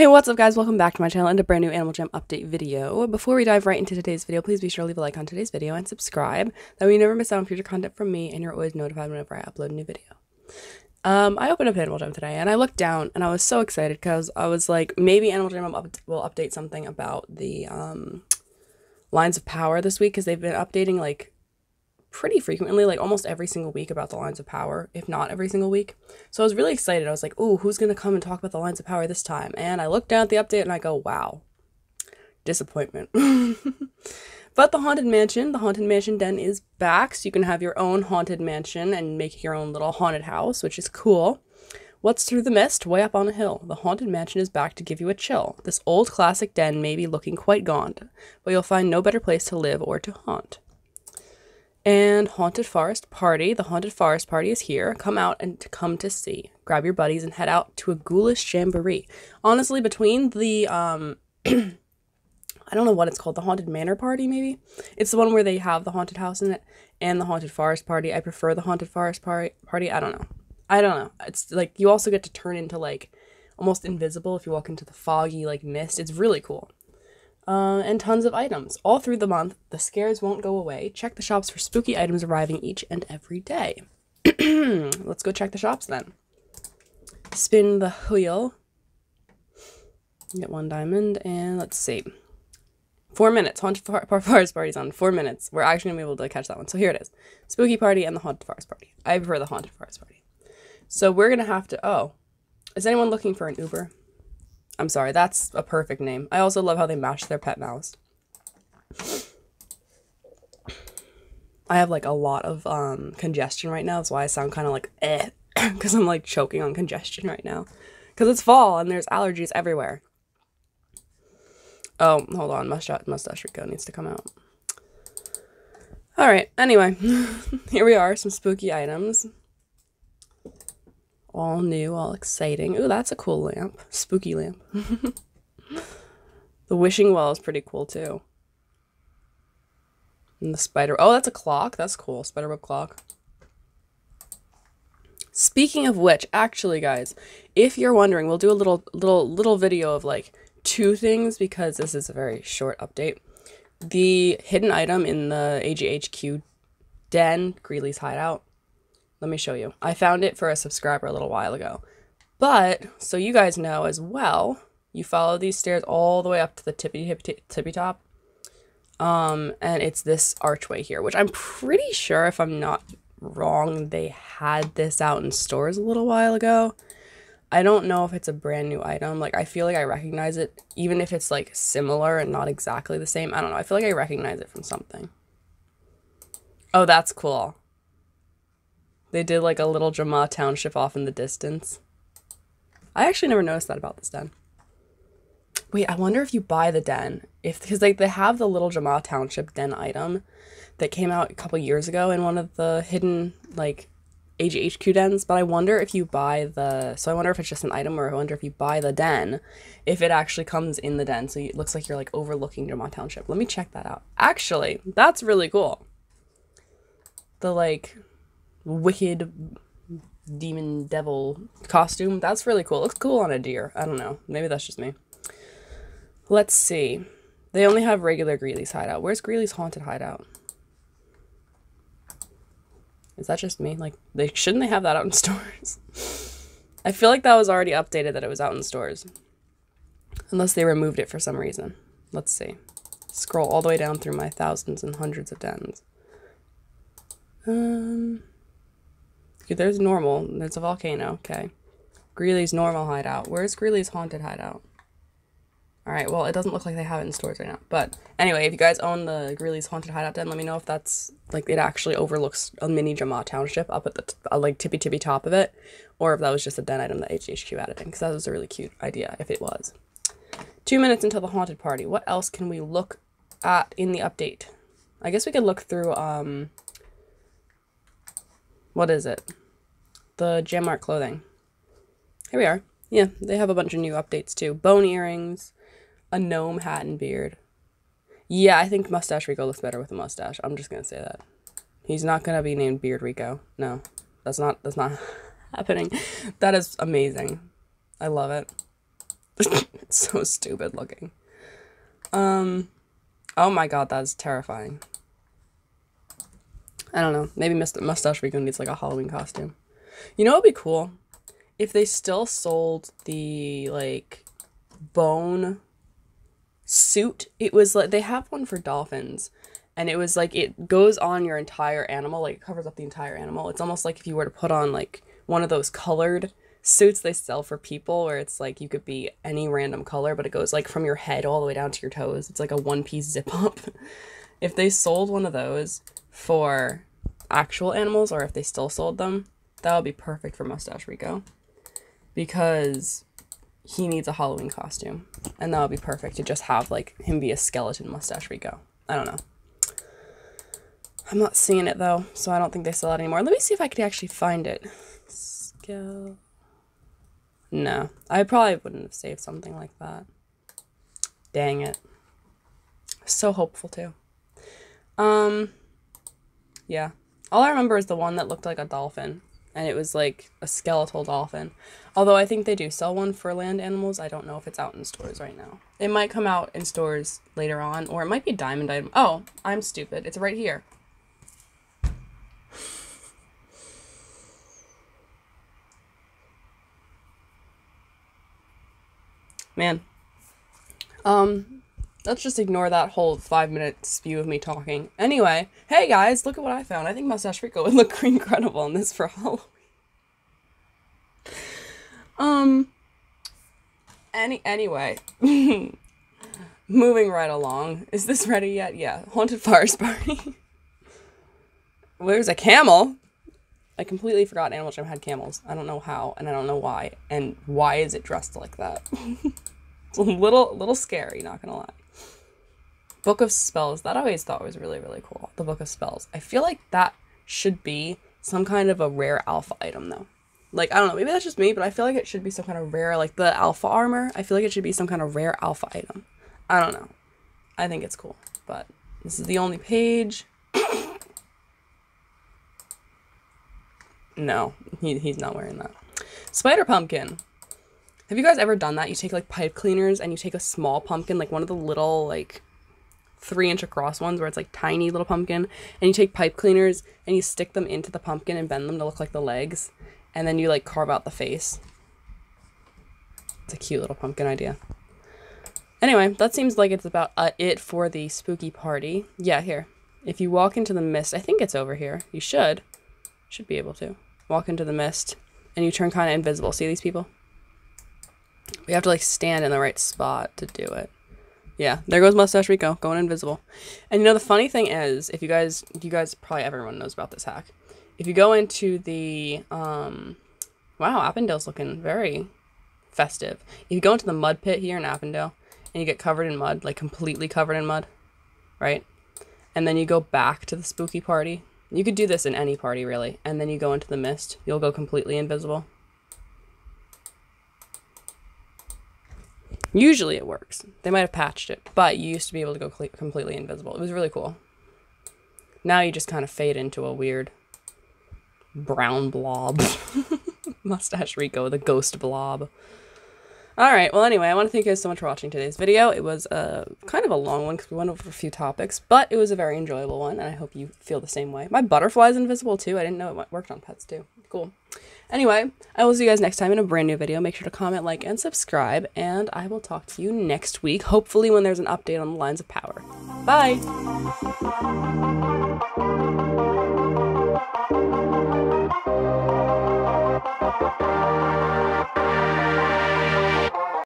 Hey, what's up guys? Welcome back to my channel and a brand new Animal Jam update video. Before we dive right into today's video, please be sure to leave a like on today's video and subscribe. That way you never miss out on future content from me and you're always notified whenever I upload a new video. Um, I opened up Animal Jam today and I looked down and I was so excited because I was like, maybe Animal Jam will, update something about the um, lines of power this week because they've been updating like pretty frequently, like almost every single week about the lines of power, if not every single week. So I was really excited. I was like, "Ooh, who's going to come and talk about the lines of power this time?" And I looked down at the update and I go, "Wow. Disappointment." but the Haunted Mansion, the Haunted Mansion Den is back, so you can have your own haunted mansion and make your own little haunted house, which is cool. What's through the mist? Way up on a hill. The Haunted Mansion is back to give you a chill. This old classic den may be looking quite gaunt, but you'll find no better place to live or to haunt and Haunted Forest Party. The Haunted Forest Party is here. Come out and come to see. Grab your buddies and head out to a ghoulish jamboree. Honestly, between the um I don't know what it's called, the Haunted Manor Party maybe. It's the one where they have the haunted house in it and the Haunted Forest Party. I prefer the Haunted Forest Party. Party. I don't know. I don't know. It's like you also get to turn into like almost invisible if you walk into the foggy like mist. It's really cool uh, and tons of items. All through the month, the scares won't go away. Check the shops for spooky items arriving each and every day. Let's go check the shops then. Spin the wheel. Get one diamond, and let's see. Four minutes. Haunted Forest Party's on four minutes. We're actually gonna be able to catch that one. So here it is. Spooky Party and the Haunted Forest Party. I prefer the Haunted Forest Party. So we're gonna have to. Oh, is anyone looking for an Uber? I'm sorry, that's a perfect name. I also love how they match their pet mouse. I have like a lot of um, congestion right now. That's why I sound kind of like eh, because I'm like choking on congestion right now. Because it's fall and there's allergies everywhere. Oh, hold on. Mustache, Mustache Rico needs to come out. All right. Anyway, here we are. Some spooky items all new, all exciting. Ooh, that's a cool lamp. Spooky lamp. the wishing well is pretty cool too. And the spider. Oh, that's a clock. That's cool. Spiderweb clock. Speaking of which, actually, guys, if you're wondering, we'll do a little, little, little video of like two things because this is a very short update. The hidden item in the AJHQ den, Greely's hideout, let me show you. I found it for a subscriber a little while ago. But, so you guys know as well, you follow these stairs all the way up to the tippy tippy, tippy top. Um, and it's this archway here, which I'm pretty sure, if I'm not wrong, they had this out in stores a little while ago. I don't know if it's a brand new item. Like, I feel like I recognize it, even if it's like similar and not exactly the same. I don't know. I feel like I recognize it from something. Oh, that's cool. They did like a little Jamaa township off in the distance. I actually never noticed that about this den. Wait, I wonder if you buy the den. If because like they have the little Jamaa township den item that came out a couple years ago in one of the hidden like AJHQ dens, but I wonder if you buy the so I wonder if it's just an item or I wonder if you buy the den, if it actually comes in the den, so it looks like you're like overlooking Jamaa Township. Let me check that out. Actually, that's really cool. The like wicked demon devil costume. That's really cool. Looks cool on a deer. I don't know. Maybe that's just me. Let's see. They only have regular Greely's hideout. Where's Greely's haunted hideout? Is that just me? Like, they shouldn't they have that out in stores? I feel like that was already updated that it was out in stores. Unless they removed it for some reason. Let's see. Scroll all the way down through my thousands and hundreds of dens. Um, there's normal. There's a volcano. Okay. Greely's normal hideout. Where's Greely's haunted hideout? Alright, well, it doesn't look like they have it in stores right now. But anyway, if you guys own the Greely's Haunted Hideout Den, let me know if that's, like, it actually overlooks a mini Jamaa Township up at the, uh, like, tippy-tippy top of it. Or if that was just a den item that HHQ added in, because that was a really cute idea, if it was. Two minutes until the Haunted Party. What else can we look at in the update? I guess we could look through, um... What is it? the Jamart clothing. Here we are. Yeah, they have a bunch of new updates too. Bone earrings, a gnome hat and beard. Yeah, I think Mustache Rico looks better with a mustache. I'm just gonna say that. He's not gonna be named Beard Rico. No, that's not that's not happening. That is amazing. I love it. it's so stupid looking. Um, oh my god, that's terrifying. I don't know. Maybe. Mustache Rico needs like a Halloween costume. You know would be cool? If they still sold the like bone suit. It was like they have one for dolphins and it was like it goes on your entire animal, like it covers up the entire animal. It's almost like if you were to put on like one of those colored suits they sell for people where it's like you could be any random color, but it goes like from your head all the way down to your toes. It's like a one piece zip up. if they sold one of those for actual animals or if they still sold them, that would be perfect for Mustache Rico. Because he needs a Halloween costume. And that would be perfect to just have like him be a skeleton Mustache Rico. I don't know. I'm not seeing it though, so I don't think they sell it anymore. Let me see if I could actually find it. Scale. No, I probably wouldn't have saved something like that. Dang it. So hopeful too. Um, yeah. All I remember is the one that looked like a dolphin, and it was like a skeletal dolphin. Although I think they do sell one for land animals. I don't know if it's out in stores right now. It might come out in stores later on, or it might be diamond item. Oh, I'm stupid. It's right here. Man. Um, let's just ignore that whole five minute spew of me talking. Anyway, hey guys, look at what I found. I think Mustache Rico would look incredible in this for Halloween. Um, any, anyway. Moving right along. Is this ready yet? Yeah. Haunted Forest Party. Where's a camel? I completely forgot Animal Jam had camels. I don't know how, and I don't know why. And why is it dressed like that? it's a little, little scary, not gonna lie. Book of Spells. That I always thought was really, really cool. The Book of Spells. I feel like that should be some kind of a rare alpha item, though. Like, I don't know, maybe that's just me, but I feel like it should be some kind of rare, like the alpha armor. I feel like it should be some kind of rare alpha item. I don't know. I think it's cool, but this is the only page. No, he, he's not wearing that. Spider pumpkin. Have you guys ever done that? You take like pipe cleaners and you take a small pumpkin, like one of the little like three inch across ones where it's like tiny little pumpkin, and you take pipe cleaners and you stick them into the pumpkin and bend them to look like the legs, and then you like carve out the face. It's a cute little pumpkin idea. Anyway, that seems like it's about uh, it for the spooky party. Yeah, here. If you walk into the mist, I think it's over here. You should. Should be able to. Walk into the mist and you turn kind of invisible. See these people? We have to like stand in the right spot to do it. Yeah, there goes Mustache Rico going invisible. And you know the funny thing is, if you guys, you guys probably everyone knows about this hack. If you go into the, um, wow, Appondale's looking very festive. If you go into the mud pit here in Appondale and you get covered in mud, like completely covered in mud, right? And then you go back to the spooky party you could do this in any party, really. And then you go into the mist. You'll go completely invisible. Usually it works. They might have patched it, but you used to be able to go completely invisible. It was really cool. Now you just kind of fade into a weird brown blob. Mustache Rico, the ghost blob. Alright, well anyway, I want to thank you guys so much for watching today's video. It was a kind of a long one because we went over a few topics, but it was a very enjoyable one, and I hope you feel the same way. My butterfly is invisible too. I didn't know it worked on pets too. Cool. Anyway, I will see you guys next time in a brand new video. Make sure to comment, like, and subscribe, and I will talk to you next week, hopefully when there's an update on the Lines of Power. Bye!